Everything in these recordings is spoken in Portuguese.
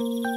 Música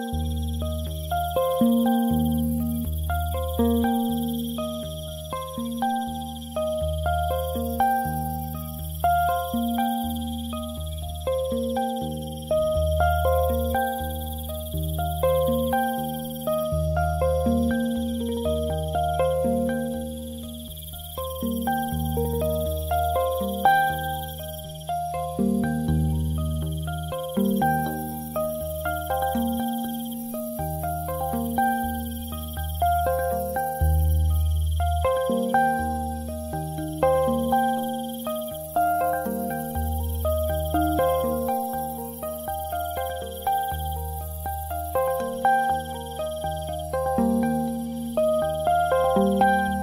Música